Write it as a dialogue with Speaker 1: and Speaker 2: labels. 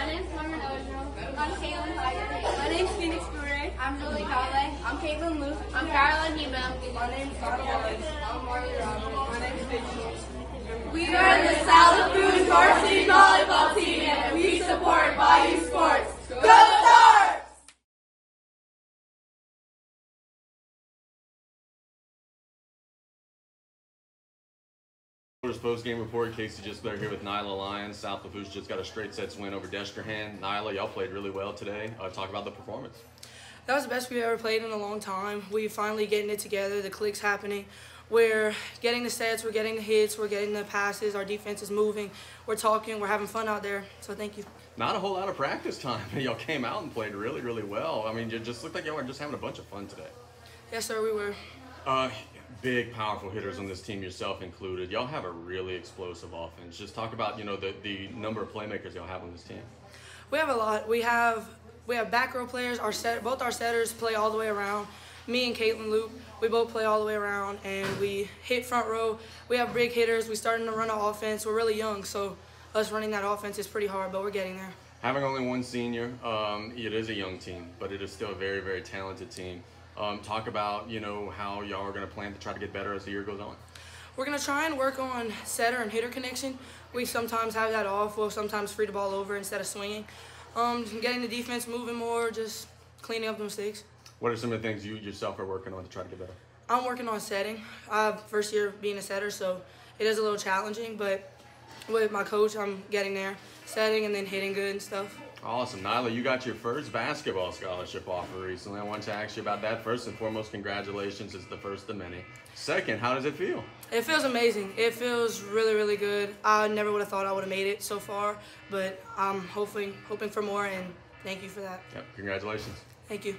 Speaker 1: My name's Norman Ojo.
Speaker 2: I'm Caitlin.
Speaker 1: My name's Phoenix Bure.
Speaker 2: I'm Julie Conley.
Speaker 1: I'm Caitlin Luke.
Speaker 2: I'm Carolyn Hebo.
Speaker 1: My name's Scott Wallace. I'm Marley. My name's Vicky.
Speaker 2: We are the South Food Varsity Volleyball Team, and we support By-U Sports. Go
Speaker 3: Post game report. Casey just there here with Nyla Lyons. South Lafourche just got a straight sets win over Destrehan. Nyla, y'all played really well today. Uh, talk about the performance.
Speaker 4: That was the best we've ever played in a long time. We finally getting it together. The clicks happening. We're getting the sets. We're getting the hits. We're getting the passes. Our defense is moving. We're talking. We're having fun out there. So thank you.
Speaker 3: Not a whole lot of practice time. y'all came out and played really, really well. I mean, you just looked like y'all were just having a bunch of fun today.
Speaker 4: Yes, sir. We were.
Speaker 3: Uh, big, powerful hitters on this team, yourself included. Y'all have a really explosive offense. Just talk about you know the the number of playmakers y'all have on this team.
Speaker 4: We have a lot. We have we have back row players. Our set, both our setters play all the way around. Me and Caitlin Luke, we both play all the way around, and we hit front row. We have big hitters. We starting to run an offense. We're really young, so us running that offense is pretty hard, but we're getting there.
Speaker 3: Having only one senior, um, it is a young team, but it is still a very, very talented team. Um, talk about you know how y'all are going to plan to try to get better as the year goes on.
Speaker 4: We're going to try and work on setter and hitter connection. We sometimes have that off. We'll sometimes free the ball over instead of swinging. Um, getting the defense moving more, just cleaning up the mistakes.
Speaker 3: What are some of the things you yourself are working on to try to get better?
Speaker 4: I'm working on setting. I have first year being a setter, so it is a little challenging, but with my coach, I'm getting there, setting and then hitting good and stuff.
Speaker 3: Awesome. Nyla, you got your first basketball scholarship offer recently. I want to ask you about that. First and foremost, congratulations. It's the first of many. Second, how does it feel?
Speaker 4: It feels amazing. It feels really, really good. I never would have thought I would have made it so far, but I'm hoping, hoping for more, and thank you for that.
Speaker 3: Yep, congratulations.
Speaker 4: Thank you.